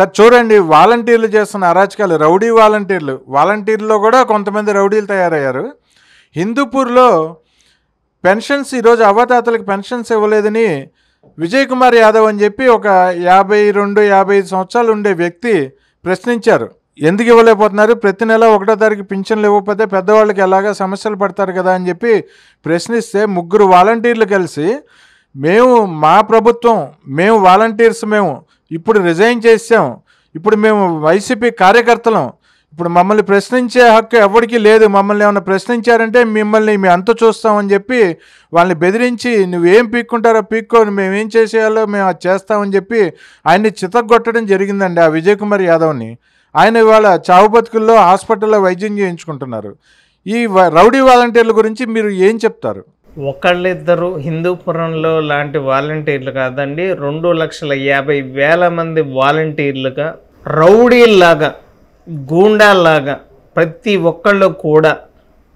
Sir చూడండి వాలంటీర్లు చేస్తున్న అరాచకాలు రౌడీ వాలంటీర్లు. వాలంటీర్లో కూడా కొంతమంది రౌడీలు తయారయ్యారు. హిందూపూర్లో పెన్షన్స్ ఈరోజు అవ్వతాతలకు పెన్షన్స్ ఇవ్వలేదని విజయ్ కుమార్ యాదవ్ అని చెప్పి ఒక యాభై రెండు యాభై ఐదు సంవత్సరాలు ఉండే వ్యక్తి ప్రశ్నించారు. ఎందుకు ఇవ్వలేకపోతున్నారు? ప్రతి నెల ఒకటో తారీఖు పింఛన్లు ఇవ్వకపోతే పెద్దవాళ్ళకి ఎలాగా సమస్యలు పడతారు కదా అని చెప్పి ప్రశ్నిస్తే ముగ్గురు వాలంటీర్లు కలిసి మేము మా ప్రభుత్వం మేము వాలంటీర్స్ మేము ఇప్పుడు రిజైన్ చేసాం ఇప్పుడు మేము వైసీపీ కార్యకర్తలం. ఇప్పుడు మమ్మల్ని ప్రశ్నించే హక్కు ఎవరికీ లేదు. మమ్మల్ని ఏమైనా ప్రశ్నించారంటే మిమ్మల్ని మేము అంత చూస్తామని చెప్పి వాళ్ళని బెదిరించి నువ్వేం పీక్కుంటారో పీక్కో మేమేం చేసేయాలో మేము అది చేస్తామని చెప్పి ఆయన్ని చితగొట్టడం జరిగిందండి ఆ విజయ్ కుమార్ యాదవ్ని. ఆయన ఇవాళ చావు బతుకుల్లో హాస్పిటల్లో వైద్యం చేయించుకుంటున్నారు. ఈ వ- రౌడీ వాలంటీర్ల గురించి మీరు ఏం చెప్తారు? ఒకళ్ళిద్దరు హిందూపురంలో లాంటి వాలంటీర్లు కాదండి రెండు లక్షల యాభై వేల మంది వాలంటీర్లుగా రౌడీల్లాగా గూండాల్లాగా ప్రతి ఒక్కళ్ళు కూడా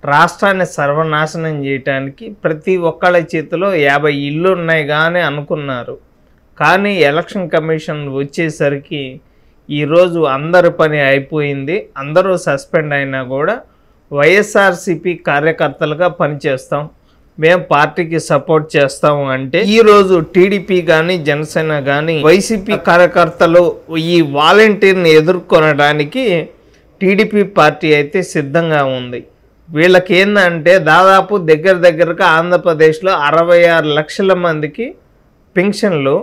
రాష్ట్రాన్ని సర్వనాశనం చేయటానికి ప్రతి ఒక్కళ్ళ చేతిలో యాభై ఇళ్ళు ఉన్నాయి కానీ అనుకున్నారు. కానీ ఎలక్షన్ కమిషన్ వచ్చేసరికి ఈరోజు అందరి పని అయిపోయింది. అందరూ సస్పెండ్ అయినా కూడా వైఎస్ఆర్సిపి కార్యకర్తలుగా పనిచేస్తాం. మేము పార్టీకి సపోర్ట్ చేస్తాము అంటే ఈ రోజు టీడీపీ కానీ జనసేన కానీ వైసీపీ కార్యకర్తలు ఈ వాలంటీర్ని ఎదుర్కొనడానికి టీడీపీ పార్టీ అయితే సిద్ధంగా ఉంది. వీళ్ళకి ఏంటంటే దాదాపు దగ్గర దగ్గరగా ఆంధ్రప్రదేశ్లో అరవై ఆరు లక్షల మందికి పెన్షన్లు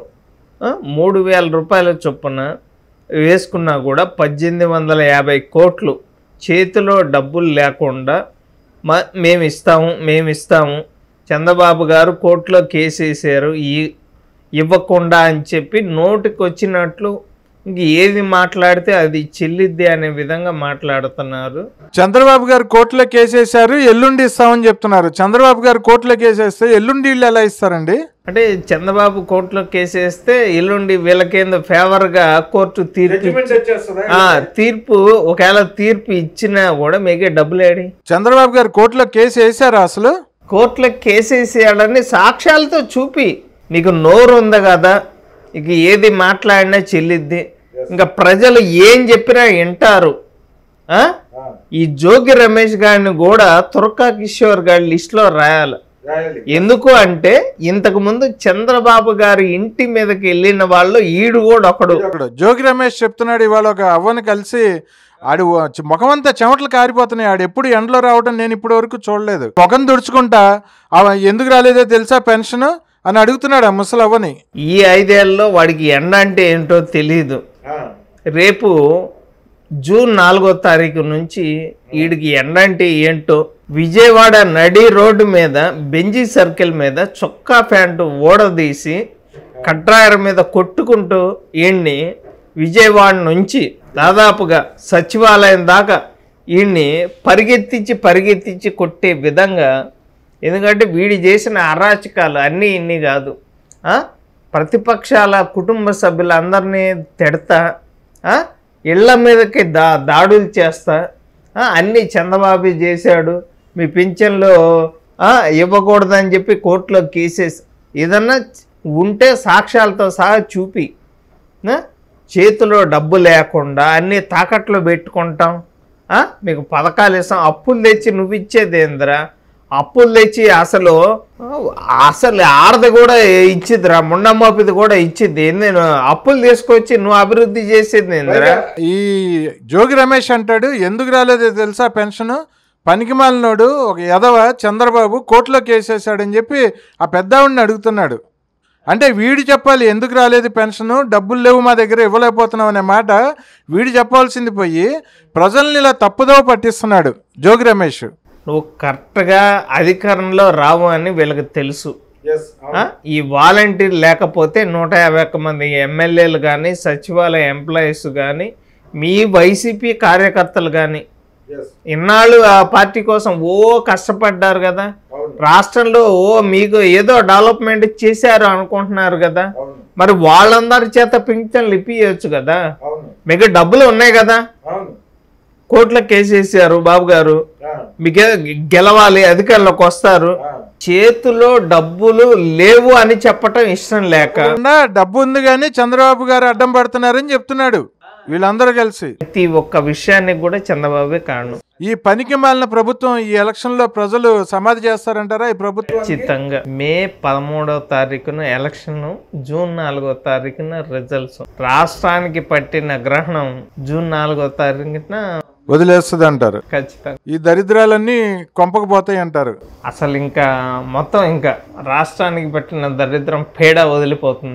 మూడు వేల రూపాయల చొప్పున వేసుకున్నా కూడా పద్దెనిమిది వందల యాభై కోట్లు చేతిలో డబ్బులు లేకుండా మా మేము ఇస్తాము మేము ఇస్తాము చంద్రబాబు గారు కోర్టులో కేసు వేసారు ఈ ఇవ్వకుండా అని చెప్పి నోటికి వచ్చినట్లు ఇంక ఏది మాట్లాడితే అది చెల్లిద్ది అనే విధంగా మాట్లాడుతున్నారు. చంద్రబాబు గారు కోర్టులో కేసేశారు ఎల్లుండి ఇస్తామని చెప్తున్నారు. చంద్రబాబు గారు కోర్టులో కేసేస్తే ఎల్లుండి వీళ్ళు ఎలా ఇస్తారండి? అంటే చంద్రబాబు కోర్టులో కేసు వేస్తే ఎల్లుండి వీళ్ళకేందో ఫేవర్గా కోర్టు తీర్పు ఆ, తీర్పు ఒకవేళ తీర్పు ఇచ్చినా కూడా మీకే డబ్బులు ఏడి చంద్రబాబు గారు కోర్టులో కేసు వేశారా అసలు? కోర్టులో కేసు వేసేయాలని సాక్ష్యాలతో చూపి నీకు నోరు ఉంది కదా ఇక ఏది మాట్లాడినా చెల్లిద్ది. ఇంకా ప్రజలు ఏం చెప్పినా వింటారు? ఈ జోగి రమేష్ గారిని కూడా తుర్కా కిషోర్ గారి లిస్టులో రాయాలి. ఎందుకు అంటే ఇంతకు ముందు చంద్రబాబు గారి ఇంటి మీదకి వెళ్ళిన వాళ్ళు ఈడు కూడా ఒకడు. జోగి రమేష్ చెప్తున్నాడు ఇవాళ ఒక అవ్వని కలిసి ఆడు చ- ముఖం అంతా చెమటలు కారిపోతున్నాయి. ఆడు ఎప్పుడు ఎండలో రావడం నేను ఇప్పటి వరకు చూడలేదు. ముఖం తుడుచుకుంటా ఆమె ఎందుకు రాలేదో తెలుసా పెన్షన్? అని అడుగుతున్నాడు ఆ ముసలవ్వని. ఈ ఐదేళ్ళలో వాడికి ఎండ అంటే ఏంటో తెలియదు రేపు జూన్ నాలుగో తారీఖు నుంచి వీడికి ఎండ అంటే ఏంటో విజయవాడ నడి రోడ్డు మీద బెంజీ సర్కిల్ మీద చొక్కా ప్యాంటు ఓడదీసి కట్రాయర్ మీద కొట్టుకుంటూ ఈయన్ని విజయవాడ నుంచి దాదాపుగా సచివాలయం దాకా ఈయన్ని పరిగెత్తించి పరిగెత్తించి కొట్టే విధంగా ఎందుకంటే వీడి చేసిన అరాచకాలు అన్నీ ఇన్ని కాదు. ప్రతిపక్షాల కుటుంబ సభ్యులందరినీ తిడతా ఇళ్ళ ఇళ్ళ మీదకి దా దాడులు చేస్తా అన్నీ చంద్రబాబు చేశాడు. మీ పింఛన్లో ఇవ్వకూడదని చెప్పి కోర్టులో కేసేసి ఏదన్నా ఉంటే సాక్ష్యాలతో సహా చూపి చేతిలో డబ్బు లేకుండా అన్నీ తాకట్లో పెట్టుకుంటాం. మీకు పథకాలు ఇస్తాం. అప్పులు తెచ్చి నువ్వు ఇచ్చేదేంద్రా అప్పులు తెచ్చి అసలు అసలు ఆడది కూడా ఇచ్చిద్దిరా? ముండమ్మపిది కూడా ఇచ్చిద్ది. నేను అప్పులు తీసుకొచ్చి నువ్వు అభివృద్ధి చేసేది ఏందిరా? ఈ జోగి రమేష్ అంటాడు ఎందుకు రాలేదో తెలుసా పెన్షన్? పనికిమాలినోడు ఒక ఎదవ చంద్రబాబు కోర్టులో కేసేశాడని చెప్పి ఆ పెద్దావిడిని అడుగుతున్నాడు. అంటే వీడు చెప్పాలి ఎందుకు రాలేదు పెన్షన్? డబ్బులు లేవు మా దగ్గర ఇవ్వలేకపోతున్నాం అనే మాట వీడు చెప్పాల్సింది పోయి ప్రజల్ని ఇలా తప్పుదోవ పట్టిస్తున్నాడు. జోగి రమేష్. నువ్వు కరెక్ట్గా అధికారంలో రావు అని వీళ్ళకి తెలుసు? ఈ వాలంటీర్ లేకపోతే నూట యాభై ఒక్క మంది ఎమ్మెల్యేలు కానీ సచివాలయ ఎంప్లాయీస్ కానీ మీ వైసీపీ కార్యకర్తలు కానీ ఇన్నాళ్ళు ఆ పార్టీ కోసం ఓ కష్టపడ్డారు కదా. రాష్ట్రంలో ఓ మీకు ఏదో డెవలప్మెంట్ చేశారు అనుకుంటున్నారు కదా. మరి వాళ్ళందరి చేత పింఛన్లు ఇప్పియచ్చు కదా. మీకు డబ్బులు ఉన్నాయి కదా. కోర్టులో కేసు వేసారు బాబు గారు. మీకు గెలవాలి అధికారంలోకి వస్తారు. చేతిలో డబ్బులు లేవు అని చెప్పటం ఇష్టం లేక. డబ్బు ఉంది కానీ చంద్రబాబు గారు అడ్డం పడుతున్నారని చెప్తున్నాడు. వీళ్ళందరూ కలిసి. ప్రతి ఒక్క విషయానికి కూడా చంద్రబాబే కారణం. ఈ పనికి మాలిన ప్రభుత్వం ఈ ఎలక్షన్లో ప్రజలు సమాధి చేస్తారంటారా? ఈ ప్రభుత్వం ఖచ్చితంగా. మే పదమూడవ తారీఖున ఎలక్షన్ జూన్ నాలుగో తారీఖున రిజల్ట్స్. రాష్ట్రానికి పట్టిన గ్రహణం జూన్ నాలుగో తారీఖున వదిలేస్తుంది అంటారు ఖచ్చితంగా. ఈ దరిద్రాలన్నీ కొంపకపోతాయి అంటారు అసలు ఇంకా మొత్తం ఇంకా రాష్ట్రానికి పట్టిన దరిద్రం పేడ వదిలిపోతుంది.